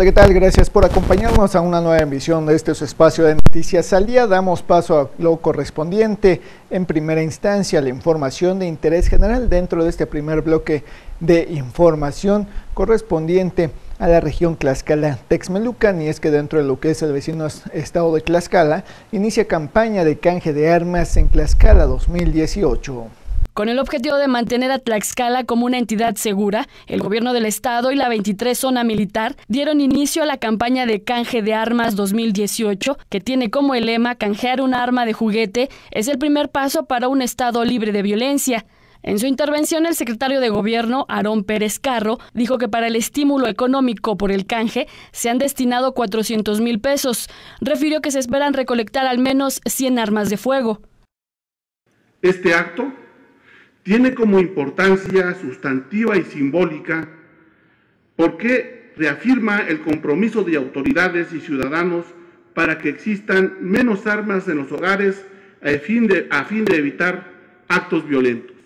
Hola, ¿qué tal? Gracias por acompañarnos a una nueva emisión de este espacio de noticias al día. Damos paso a lo correspondiente en primera instancia, la información de interés general dentro de este primer bloque de información correspondiente a la región Tlaxcala-Texmelucan y es que dentro de lo que es el vecino estado de Tlaxcala inicia campaña de canje de armas en Tlaxcala 2018. Con el objetivo de mantener a Tlaxcala como una entidad segura, el gobierno del estado y la 23 zona militar dieron inicio a la campaña de canje de armas 2018, que tiene como lema canjear un arma de juguete es el primer paso para un estado libre de violencia. En su intervención, el secretario de Gobierno, Aarón Pérez Carro, dijo que para el estímulo económico por el canje se han destinado 400 mil pesos. Refirió que se esperan recolectar al menos 100 armas de fuego. Este acto tiene como importancia sustantiva y simbólica porque reafirma el compromiso de autoridades y ciudadanos para que existan menos armas en los hogares a fin de, evitar actos violentos.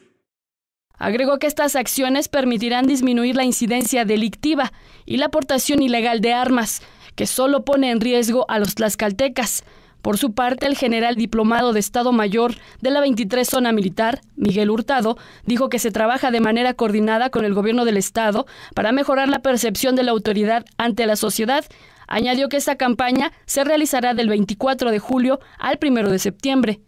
Agregó que estas acciones permitirán disminuir la incidencia delictiva y la aportación ilegal de armas, que solo pone en riesgo a los tlaxcaltecas, por su parte, el general diplomado de Estado Mayor de la 23 Zona Militar, Miguel Hurtado, dijo que se trabaja de manera coordinada con el gobierno del Estado para mejorar la percepción de la autoridad ante la sociedad. Añadió que esta campaña se realizará del 24 de julio al 1 de septiembre.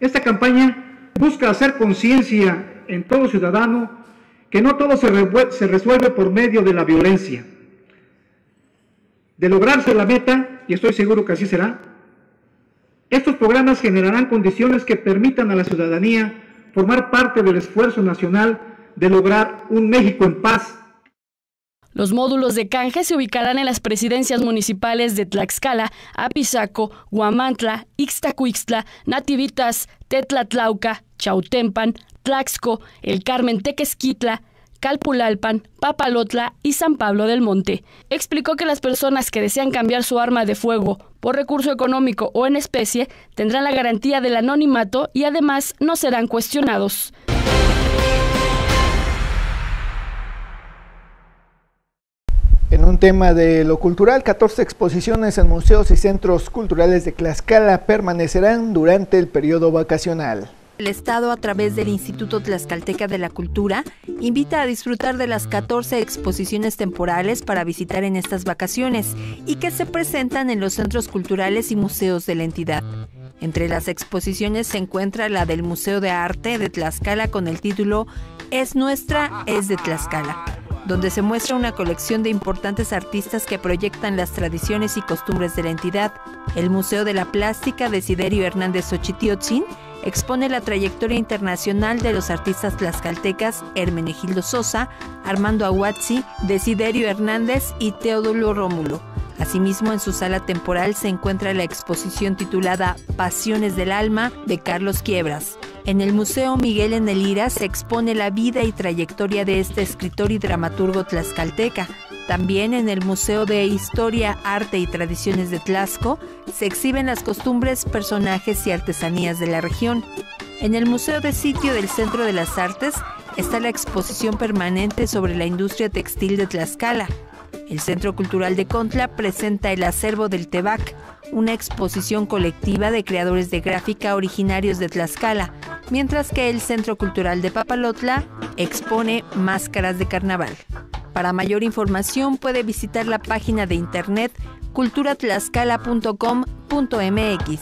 Esta campaña busca hacer conciencia en todo ciudadano que no todo se, resuelve por medio de la violencia. De lograrse la meta, y estoy seguro que así será, estos programas generarán condiciones que permitan a la ciudadanía formar parte del esfuerzo nacional de lograr un México en paz. Los módulos de canje se ubicarán en las presidencias municipales de Tlaxcala, Apizaco, Huamantla, Ixtacuixtla, Nativitas, Tetlatlauca, Chautempan, Tlaxco, El Carmen Tequesquitla, Calpulalpan, Papalotla y San Pablo del Monte. Explicó que las personas que desean cambiar su arma de fuego por recurso económico o en especie tendrán la garantía del anonimato y además no serán cuestionados. En un tema de lo cultural, 14 exposiciones en museos y centros culturales de Tlaxcala permanecerán durante el periodo vacacional. El Estado, a través del Instituto Tlaxcalteca de la Cultura, invita a disfrutar de las 14 exposiciones temporales para visitar en estas vacaciones y que se presentan en los centros culturales y museos de la entidad. Entre las exposiciones se encuentra la del Museo de Arte de Tlaxcala con el título Es nuestra, es de Tlaxcala donde se muestra una colección de importantes artistas que proyectan las tradiciones y costumbres de la entidad. El Museo de la Plástica de Siderio Hernández Xochitiotzin expone la trayectoria internacional de los artistas tlaxcaltecas Hermenegildo Sosa, Armando Aguazzi, Desiderio Hernández y Teodulo Rómulo. Asimismo, en su sala temporal se encuentra la exposición titulada Pasiones del Alma de Carlos Quiebras. En el Museo Miguel en el Ira se expone la vida y trayectoria de este escritor y dramaturgo tlaxcalteca, también en el Museo de Historia, Arte y Tradiciones de Tlaxco se exhiben las costumbres, personajes y artesanías de la región. En el Museo de Sitio del Centro de las Artes está la exposición permanente sobre la industria textil de Tlaxcala. El Centro Cultural de Contla presenta el acervo del Tebac, una exposición colectiva de creadores de gráfica originarios de Tlaxcala, mientras que el Centro Cultural de Papalotla expone máscaras de carnaval. Para mayor información puede visitar la página de internet culturatlaxcala.com.mx.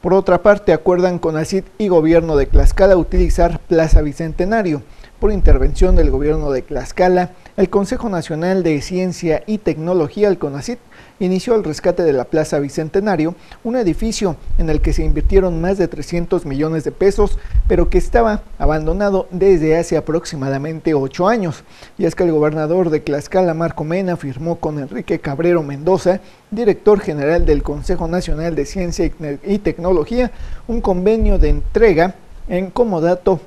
Por otra parte, acuerdan con ACID y gobierno de Tlaxcala utilizar Plaza Bicentenario. Por intervención del gobierno de Tlaxcala, el Consejo Nacional de Ciencia y Tecnología, el CONACIT, inició el rescate de la Plaza Bicentenario, un edificio en el que se invirtieron más de 300 millones de pesos, pero que estaba abandonado desde hace aproximadamente ocho años. Y es que el gobernador de Tlaxcala, Marco Mena, firmó con Enrique Cabrero Mendoza, director general del Consejo Nacional de Ciencia y Tecnología, un convenio de entrega en comodato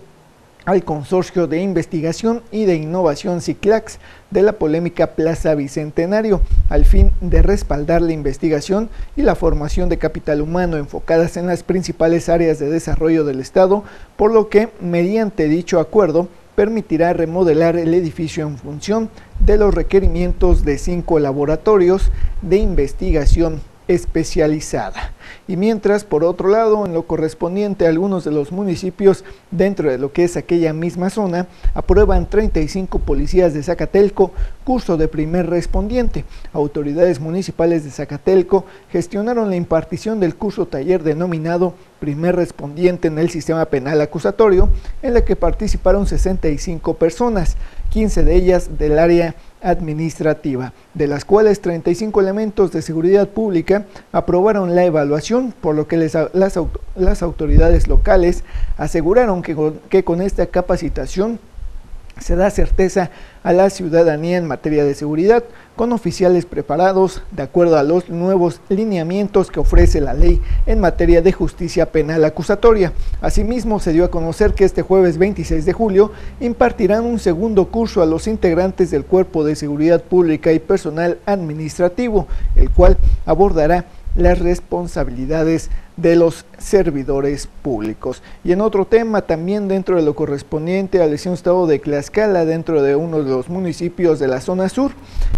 al Consorcio de Investigación y de Innovación CICLAX de la polémica Plaza Bicentenario, al fin de respaldar la investigación y la formación de capital humano enfocadas en las principales áreas de desarrollo del Estado, por lo que, mediante dicho acuerdo, permitirá remodelar el edificio en función de los requerimientos de cinco laboratorios de investigación especializada. Y mientras, por otro lado, en lo correspondiente a algunos de los municipios dentro de lo que es aquella misma zona, aprueban 35 policías de Zacatelco curso de primer respondiente. Autoridades municipales de Zacatelco gestionaron la impartición del curso taller denominado primer respondiente en el sistema penal acusatorio, en la que participaron 65 personas, 15 de ellas del área administrativa, de las cuales 35 elementos de seguridad pública aprobaron la evaluación, por lo que las, las, autoridades locales aseguraron que, que con esta capacitación se da certeza a la ciudadanía en materia de seguridad, con oficiales preparados de acuerdo a los nuevos lineamientos que ofrece la ley en materia de justicia penal acusatoria. Asimismo, se dio a conocer que este jueves 26 de julio impartirán un segundo curso a los integrantes del Cuerpo de Seguridad Pública y Personal Administrativo, el cual abordará las responsabilidades de los servidores públicos. Y en otro tema, también dentro de lo correspondiente al estado de Tlaxcala, dentro de uno de los municipios de la zona sur,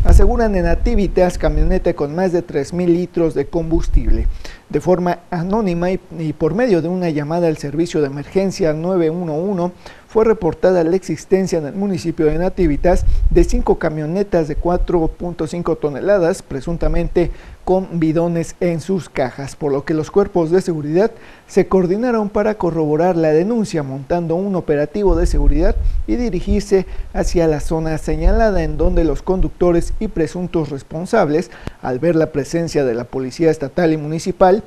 aseguran en Activitas camioneta con más de 3.000 litros de combustible. De forma anónima y, y por medio de una llamada al servicio de emergencia 911, fue reportada la existencia en el municipio de Nativitas de cinco camionetas de 4.5 toneladas, presuntamente con bidones en sus cajas, por lo que los cuerpos de seguridad se coordinaron para corroborar la denuncia montando un operativo de seguridad y dirigirse hacia la zona señalada en donde los conductores y presuntos responsables, al ver la presencia de la policía estatal y municipal,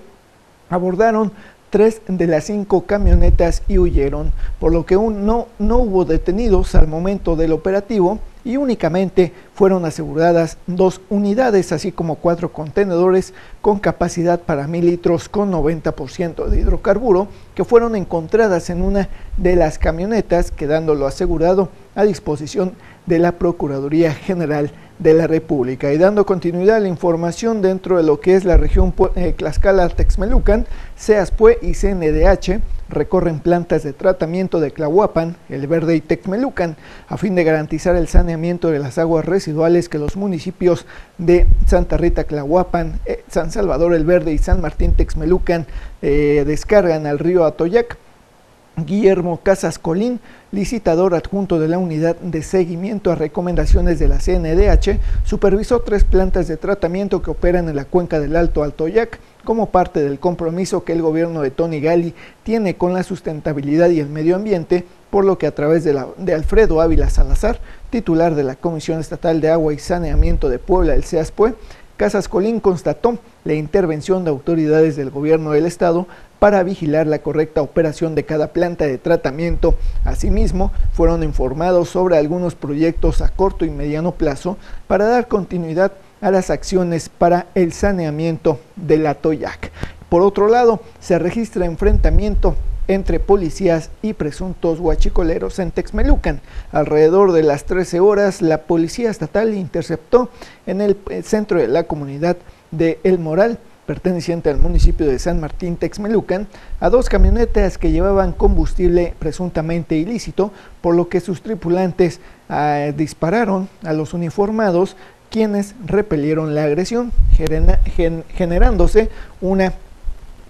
abordaron tres de las cinco camionetas y huyeron, por lo que no, no hubo detenidos al momento del operativo y únicamente fueron aseguradas dos unidades, así como cuatro contenedores con capacidad para mil litros con 90% de hidrocarburo, que fueron encontradas en una de las camionetas, quedándolo asegurado a disposición de la Procuraduría General de la República. Y dando continuidad a la información dentro de lo que es la región eh, Tlaxcala-Texmelucan, CEASPUE y CNDH recorren plantas de tratamiento de Clahuapan, El Verde y Texmelucan a fin de garantizar el saneamiento de las aguas residuales que los municipios de Santa Rita Clahuapan, eh, San Salvador El Verde y San Martín Texmelucan eh, descargan al río Atoyac. Guillermo Casas Colín, licitador adjunto de la unidad de seguimiento a recomendaciones de la CNDH, supervisó tres plantas de tratamiento que operan en la cuenca del Alto Altoyac como parte del compromiso que el gobierno de Tony Gali tiene con la sustentabilidad y el medio ambiente, por lo que a través de, Alfredo Ávila Salazar, titular de la Comisión Estatal de Agua y Saneamiento de Puebla, el CEASPUE, Casas Colín constató la intervención de autoridades del gobierno del estado para vigilar la correcta operación de cada planta de tratamiento. Asimismo, fueron informados sobre algunos proyectos a corto y mediano plazo para dar continuidad a las acciones para el saneamiento de la Toyac. Por otro lado, se registra enfrentamiento entre policías y presuntos huachicoleros en Texmelucan. Alrededor de las 13 horas, la policía estatal interceptó en el centro de la comunidad de El Moral perteneciente al municipio de San Martín Texmelucan, a dos camionetas que llevaban combustible presuntamente ilícito, por lo que sus tripulantes ah, dispararon a los uniformados quienes repelieron la agresión, generándose una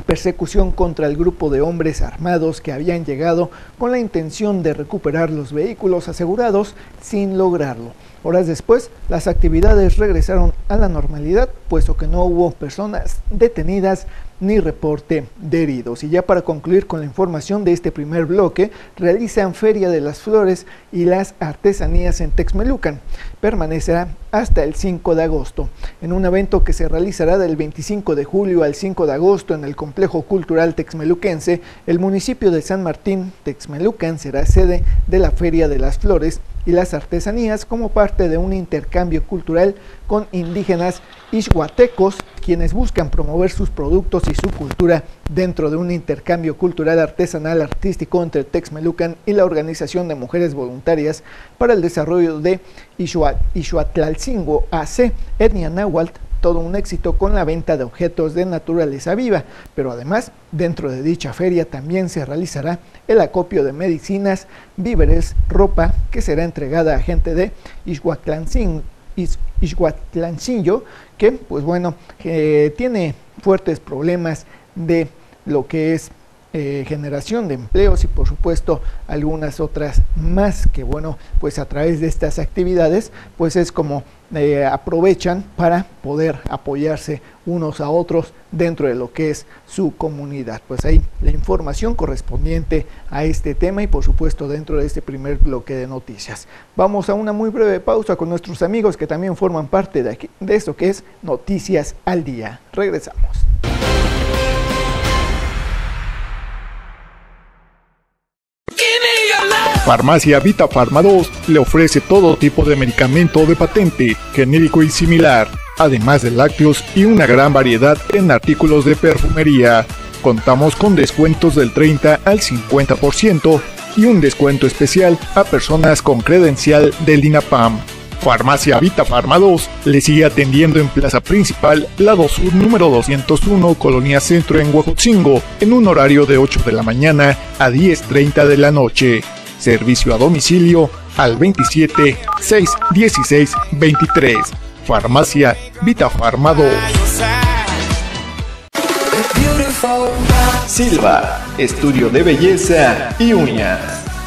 persecución contra el grupo de hombres armados que habían llegado con la intención de recuperar los vehículos asegurados sin lograrlo. Horas después, las actividades regresaron a la normalidad, puesto que no hubo personas detenidas ni reporte de heridos. Y ya para concluir con la información de este primer bloque, realizan Feria de las Flores y las Artesanías en Texmelucan. Permanecerá hasta el 5 de agosto, en un evento que se realizará del 25 de julio al 5 de agosto en el Complejo Cultural Texmeluquense. El municipio de San Martín, Texmelucan, será sede de la Feria de las Flores y las artesanías como parte de un intercambio cultural con indígenas ishuatecos, quienes buscan promover sus productos y su cultura dentro de un intercambio cultural artesanal artístico entre Texmelucan y la Organización de Mujeres Voluntarias para el Desarrollo de Ishuatlalcingo AC, etnia náhuatl, todo un éxito con la venta de objetos de naturaleza viva, pero además dentro de dicha feria también se realizará el acopio de medicinas, víveres, ropa que será entregada a gente de Ixhuatlancillo, que pues bueno, tiene fuertes problemas de lo que es eh, generación de empleos y por supuesto algunas otras más que bueno pues a través de estas actividades pues es como eh, aprovechan para poder apoyarse unos a otros dentro de lo que es su comunidad. Pues ahí la información correspondiente a este tema y por supuesto dentro de este primer bloque de noticias. Vamos a una muy breve pausa con nuestros amigos que también forman parte de, aquí, de esto que es noticias al día. Regresamos Farmacia Vita Pharma 2 le ofrece todo tipo de medicamento de patente, genérico y similar, además de lácteos y una gran variedad en artículos de perfumería. Contamos con descuentos del 30 al 50% y un descuento especial a personas con credencial del INAPAM. Farmacia Vita Pharma 2 le sigue atendiendo en Plaza Principal, lado sur número 201, Colonia Centro en Huejotzingo, en un horario de 8 de la mañana a 10.30 de la noche. Servicio a domicilio al 27 6 16 23. Farmacia Vita Farma 2. Silva, estudio de belleza y uñas.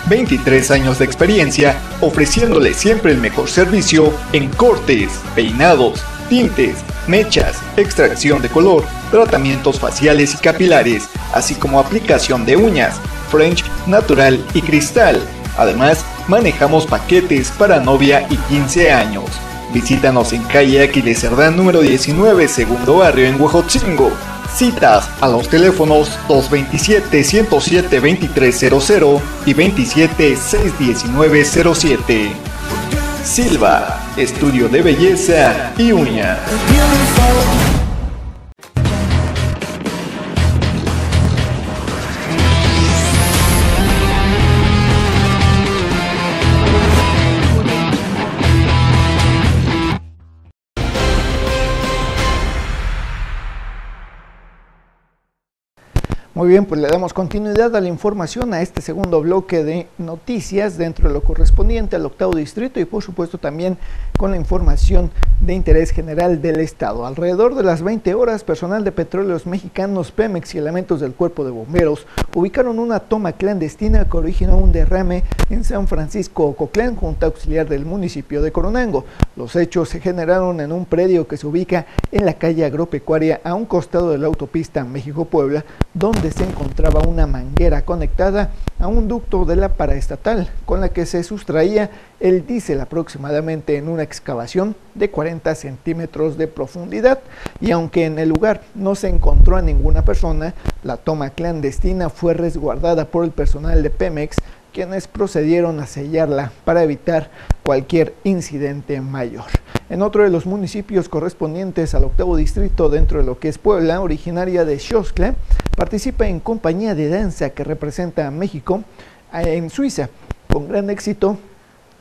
23 años de experiencia ofreciéndole siempre el mejor servicio en cortes, peinados, tintes, mechas, extracción de color, tratamientos faciales y capilares, así como aplicación de uñas, French, natural y cristal. Además, manejamos paquetes para novia y 15 años. Visítanos en calle Aquiles Cerdán número 19, segundo barrio en Huejotzingo. Citas a los teléfonos 227-107-2300 y 27-619-07. Silva, estudio de belleza y uñas. Muy bien, pues le damos continuidad a la información a este segundo bloque de noticias dentro de lo correspondiente al octavo distrito y por supuesto también con la información de interés general del Estado. Alrededor de las 20 horas, personal de petróleos mexicanos, Pemex y elementos del cuerpo de bomberos ubicaron una toma clandestina que originó un derrame en San Francisco Ococlán, junto auxiliar del municipio de Coronango. Los hechos se generaron en un predio que se ubica en la calle agropecuaria a un costado de la autopista México-Puebla, donde se encontraba una manguera conectada a un ducto de la paraestatal con la que se sustraía el diésel aproximadamente en una excavación de 40 centímetros de profundidad y aunque en el lugar no se encontró a ninguna persona, la toma clandestina fue resguardada por el personal de Pemex quienes procedieron a sellarla para evitar cualquier incidente mayor. En otro de los municipios correspondientes al octavo distrito dentro de lo que es Puebla, originaria de Xoxtla, participa en compañía de danza que representa a México eh, en Suiza. Con gran éxito,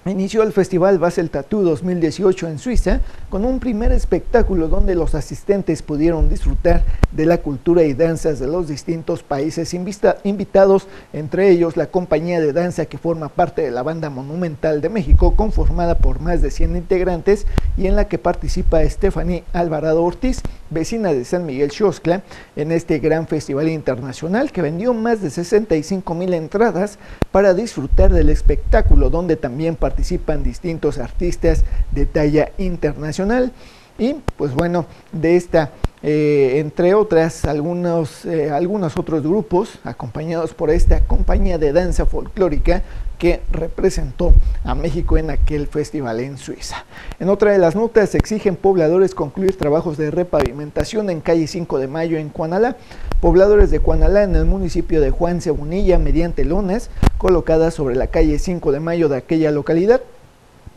Inició el Festival Basel Tattoo 2018 en Suiza con un primer espectáculo donde los asistentes pudieron disfrutar de la cultura y danzas de los distintos países invitados, entre ellos la compañía de danza que forma parte de la Banda Monumental de México, conformada por más de 100 integrantes y en la que participa Stephanie Alvarado Ortiz, vecina de San Miguel Xoxtla, en este gran festival internacional que vendió más de 65 mil entradas para disfrutar del espectáculo donde también participa participan distintos artistas de talla internacional. Y pues bueno, de esta, eh, entre otras, algunos, eh, algunos otros grupos acompañados por esta compañía de danza folclórica que representó a México en aquel festival en Suiza. En otra de las notas, exigen pobladores concluir trabajos de repavimentación en calle 5 de Mayo en Cuanalá. Pobladores de Cuanalá en el municipio de Juan Cebunilla mediante lonas colocadas sobre la calle 5 de Mayo de aquella localidad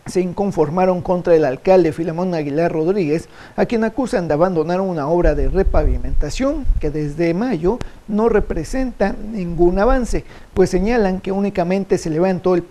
se inconformaron contra el alcalde Filemón Aguilar Rodríguez, a quien acusan de abandonar una obra de repavimentación que desde mayo no representa ningún avance, pues señalan que únicamente se levantó el,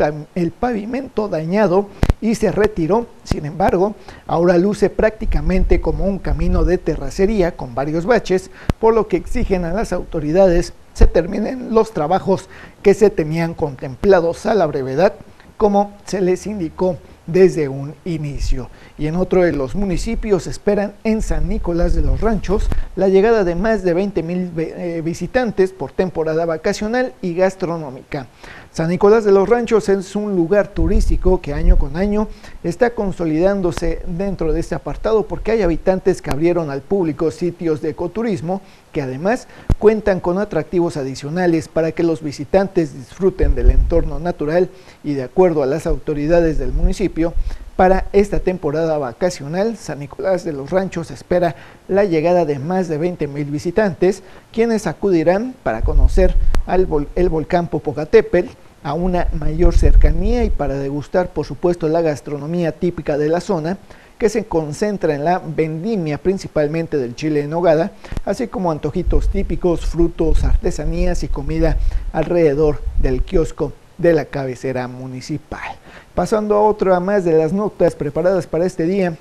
pavimento dañado y se retiró. Sin embargo, ahora luce prácticamente como un camino de terracería con varios baches, por lo que exigen a las autoridades se terminen los trabajos que se tenían contemplados a la brevedad, como se les indicó desde un inicio. Y en otro de los municipios esperan en San Nicolás de los Ranchos la llegada de más de 20 mil eh, visitantes por temporada vacacional y gastronómica. San Nicolás de los Ranchos es un lugar turístico que año con año está consolidándose dentro de este apartado porque hay habitantes que abrieron al público sitios de ecoturismo que además cuentan con atractivos adicionales para que los visitantes disfruten del entorno natural y de acuerdo a las autoridades del municipio, para esta temporada vacacional, San Nicolás de los Ranchos espera la llegada de más de 20 mil visitantes, quienes acudirán para conocer el volcán Popocatépetl, a una mayor cercanía y para degustar, por supuesto, la gastronomía típica de la zona, que se concentra en la vendimia principalmente del chile en nogada, así como antojitos típicos, frutos, artesanías y comida alrededor del kiosco de la cabecera municipal. Pasando a otra más de las notas preparadas para este día,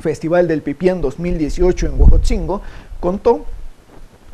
Festival del Pipián 2018 en Huejotzingo contó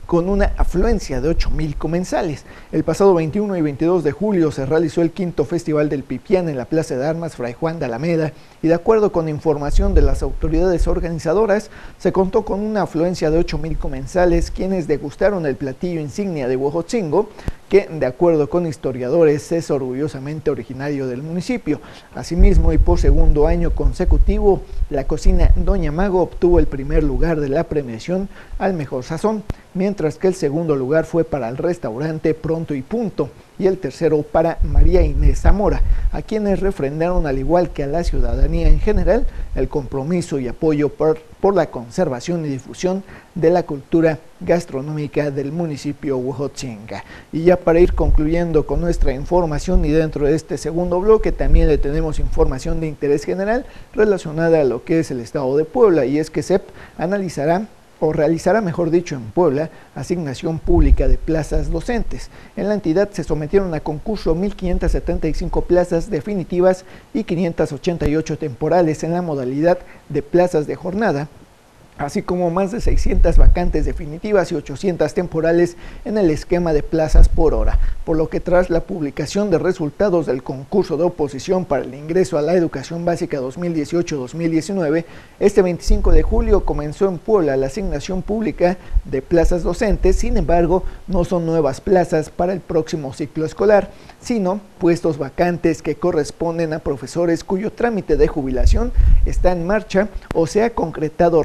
con una afluencia de 8.000 comensales. El pasado 21 y 22 de julio se realizó el quinto Festival del Pipián en la Plaza de Armas Fray Juan de Alameda y de acuerdo con información de las autoridades organizadoras, se contó con una afluencia de 8.000 comensales quienes degustaron el platillo insignia de Huejotzingo, que de acuerdo con historiadores es orgullosamente originario del municipio. Asimismo y por segundo año consecutivo, la cocina Doña Mago obtuvo el primer lugar de la premiación al mejor sazón mientras que el segundo lugar fue para el restaurante Pronto y Punto y el tercero para María Inés Zamora, a quienes refrendaron al igual que a la ciudadanía en general el compromiso y apoyo por, por la conservación y difusión de la cultura gastronómica del municipio Huejotzinga. Y ya para ir concluyendo con nuestra información y dentro de este segundo bloque también le tenemos información de interés general relacionada a lo que es el estado de Puebla y es que CEP analizará o realizará, mejor dicho, en Puebla, asignación pública de plazas docentes. En la entidad se sometieron a concurso 1.575 plazas definitivas y 588 temporales en la modalidad de plazas de jornada, así como más de 600 vacantes definitivas y 800 temporales en el esquema de plazas por hora, por lo que tras la publicación de resultados del concurso de oposición para el ingreso a la educación básica 2018-2019, este 25 de julio comenzó en Puebla la asignación pública de plazas docentes, sin embargo, no son nuevas plazas para el próximo ciclo escolar, sino puestos vacantes que corresponden a profesores cuyo trámite de jubilación está en marcha o se ha concretado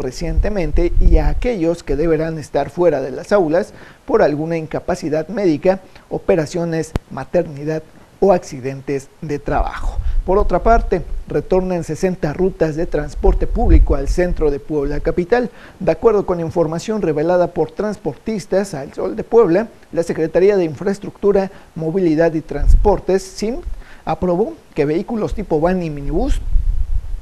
y a aquellos que deberán estar fuera de las aulas por alguna incapacidad médica, operaciones, maternidad o accidentes de trabajo. Por otra parte, retornan 60 rutas de transporte público al centro de Puebla capital. De acuerdo con información revelada por transportistas al Sol de Puebla, la Secretaría de Infraestructura, Movilidad y Transportes, SIM, aprobó que vehículos tipo van y minibús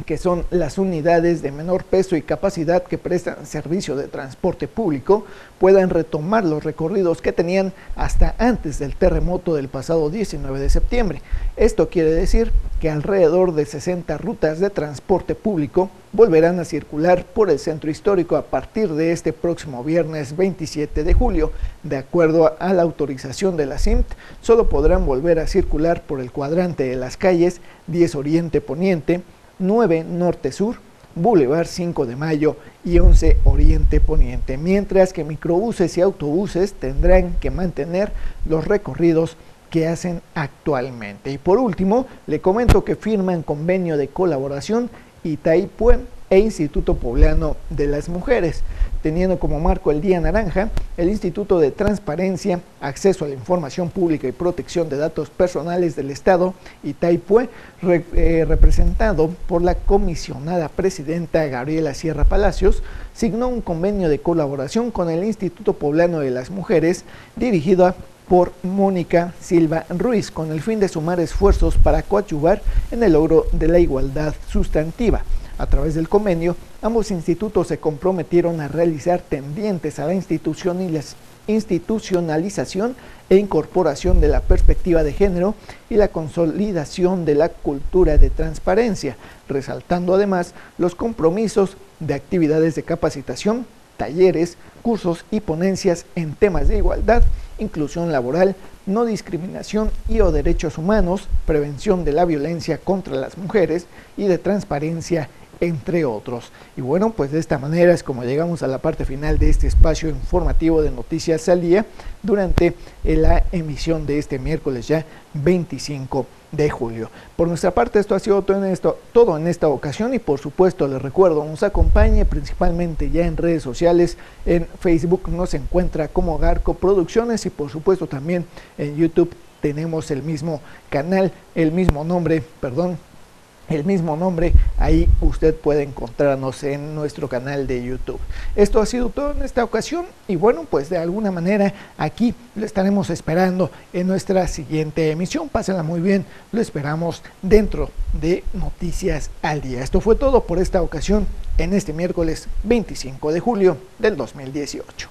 que son las unidades de menor peso y capacidad que prestan servicio de transporte público, puedan retomar los recorridos que tenían hasta antes del terremoto del pasado 19 de septiembre. Esto quiere decir que alrededor de 60 rutas de transporte público volverán a circular por el centro histórico a partir de este próximo viernes 27 de julio. De acuerdo a la autorización de la CIMT, solo podrán volver a circular por el cuadrante de las calles 10 Oriente Poniente, 9 Norte Sur, Boulevard 5 de Mayo y 11 Oriente Poniente, mientras que microbuses y autobuses tendrán que mantener los recorridos que hacen actualmente. Y por último, le comento que firman convenio de colaboración Itaipue e Instituto Poblano de las Mujeres, teniendo como marco el Día Naranja, el Instituto de Transparencia, Acceso a la Información Pública y Protección de Datos Personales del Estado, Itaipue, eh, representado por la comisionada presidenta Gabriela Sierra Palacios, signó un convenio de colaboración con el Instituto Poblano de las Mujeres dirigido por Mónica Silva Ruiz, con el fin de sumar esfuerzos para coadyuvar en el logro de la igualdad sustantiva. A través del convenio, ambos institutos se comprometieron a realizar tendientes a la institucionalización e incorporación de la perspectiva de género y la consolidación de la cultura de transparencia, resaltando además los compromisos de actividades de capacitación, talleres, cursos y ponencias en temas de igualdad, inclusión laboral, no discriminación y o derechos humanos, prevención de la violencia contra las mujeres y de transparencia entre otros. Y bueno, pues de esta manera es como llegamos a la parte final de este espacio informativo de Noticias al Día durante la emisión de este miércoles ya 25 de julio. Por nuestra parte esto ha sido todo en, esto, todo en esta ocasión y por supuesto les recuerdo nos acompañe principalmente ya en redes sociales, en Facebook nos encuentra como Garco Producciones y por supuesto también en YouTube tenemos el mismo canal, el mismo nombre, perdón, el mismo nombre, ahí usted puede encontrarnos en nuestro canal de YouTube. Esto ha sido todo en esta ocasión y bueno, pues de alguna manera aquí lo estaremos esperando en nuestra siguiente emisión. Pásenla muy bien, lo esperamos dentro de Noticias al Día. Esto fue todo por esta ocasión en este miércoles 25 de julio del 2018.